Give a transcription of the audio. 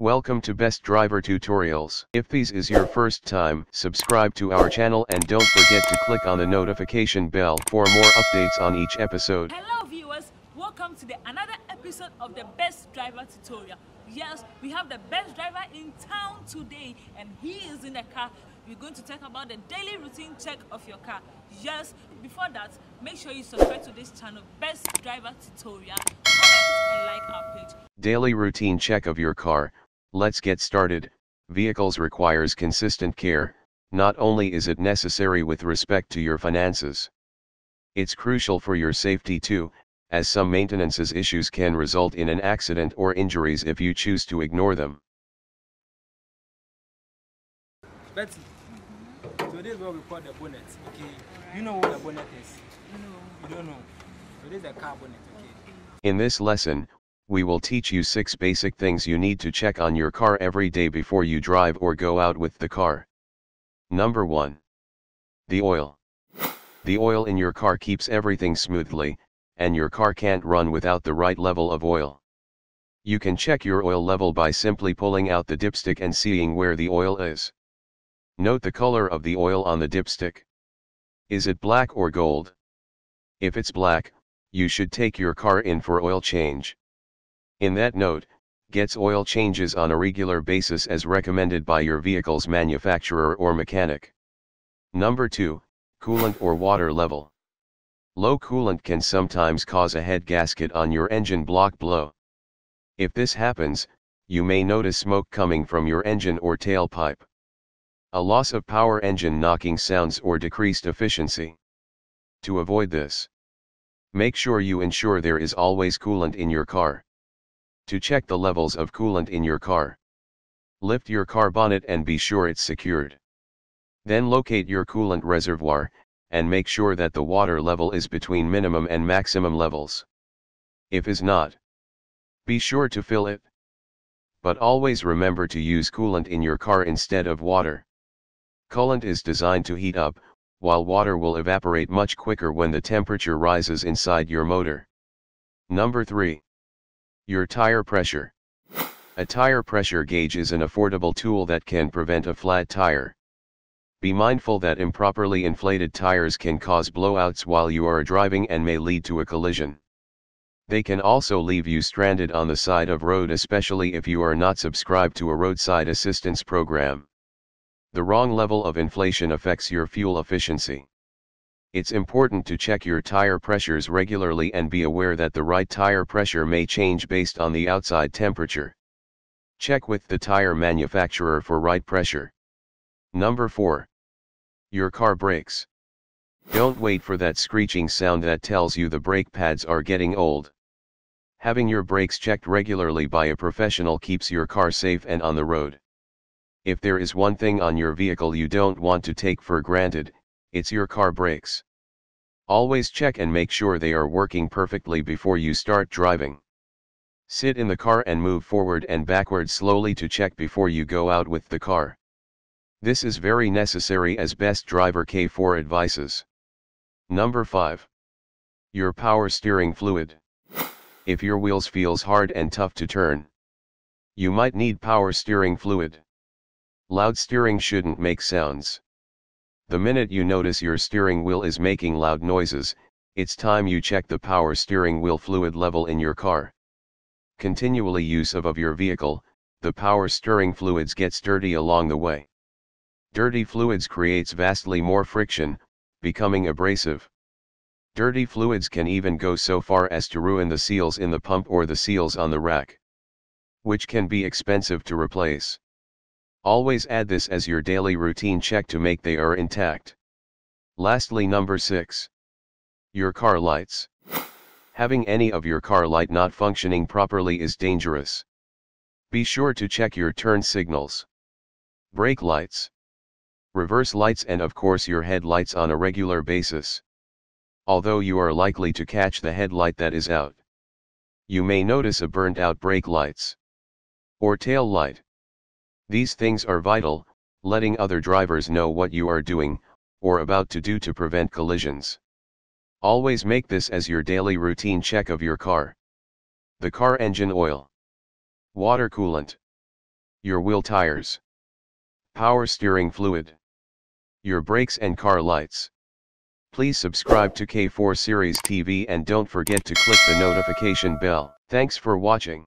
Welcome to Best Driver Tutorials. If this is your first time, subscribe to our channel and don't forget to click on the notification bell for more updates on each episode. Hello viewers, welcome to the another episode of the best driver tutorial. Yes, we have the best driver in town today and he is in the car. We're going to talk about the daily routine check of your car. Yes, before that, make sure you subscribe to this channel, Best Driver Tutorial, comment and like our page. Daily routine check of your car. Let's get started. Vehicles requires consistent care. Not only is it necessary with respect to your finances. It's crucial for your safety too, as some maintenances issues can result in an accident or injuries if you choose to ignore them. Betty, today is what we call the bonnet. Okay, you know what a bonnet is? No. You don't know. So this is the car bonnet. Okay. In this lesson, we will teach you 6 basic things you need to check on your car every day before you drive or go out with the car. Number 1. The oil. The oil in your car keeps everything smoothly, and your car can't run without the right level of oil. You can check your oil level by simply pulling out the dipstick and seeing where the oil is. Note the color of the oil on the dipstick. Is it black or gold? If it's black, you should take your car in for oil change. In that note, gets oil changes on a regular basis as recommended by your vehicle's manufacturer or mechanic. Number 2, coolant or water level. Low coolant can sometimes cause a head gasket on your engine block blow. If this happens, you may notice smoke coming from your engine or tailpipe. A loss of power engine knocking sounds or decreased efficiency. To avoid this, make sure you ensure there is always coolant in your car. To check the levels of coolant in your car, lift your car bonnet and be sure it's secured. Then locate your coolant reservoir, and make sure that the water level is between minimum and maximum levels. If is not, be sure to fill it. But always remember to use coolant in your car instead of water. Coolant is designed to heat up, while water will evaporate much quicker when the temperature rises inside your motor. Number 3. Your tire pressure. A tire pressure gauge is an affordable tool that can prevent a flat tire. Be mindful that improperly inflated tires can cause blowouts while you are driving and may lead to a collision. They can also leave you stranded on the side of road especially if you are not subscribed to a roadside assistance program. The wrong level of inflation affects your fuel efficiency. It's important to check your tire pressures regularly and be aware that the right tire pressure may change based on the outside temperature. Check with the tire manufacturer for right pressure. Number 4. Your car brakes. Don't wait for that screeching sound that tells you the brake pads are getting old. Having your brakes checked regularly by a professional keeps your car safe and on the road. If there is one thing on your vehicle you don't want to take for granted, it's your car brakes. Always check and make sure they are working perfectly before you start driving. Sit in the car and move forward and backward slowly to check before you go out with the car. This is very necessary as best driver K4 advices. Number 5. Your power steering fluid. If your wheels feels hard and tough to turn, you might need power steering fluid. Loud steering shouldn't make sounds. The minute you notice your steering wheel is making loud noises, it's time you check the power steering wheel fluid level in your car. Continually use of, of your vehicle, the power steering fluids gets dirty along the way. Dirty fluids creates vastly more friction, becoming abrasive. Dirty fluids can even go so far as to ruin the seals in the pump or the seals on the rack. Which can be expensive to replace. Always add this as your daily routine check to make they are intact. Lastly number 6. Your car lights. Having any of your car light not functioning properly is dangerous. Be sure to check your turn signals. Brake lights. Reverse lights and of course your headlights on a regular basis. Although you are likely to catch the headlight that is out. You may notice a burnt out brake lights. Or tail light. These things are vital, letting other drivers know what you are doing, or about to do to prevent collisions. Always make this as your daily routine check of your car. The car engine oil. Water coolant. Your wheel tires. Power steering fluid. Your brakes and car lights. Please subscribe to K4 Series TV and don't forget to click the notification bell. Thanks for watching.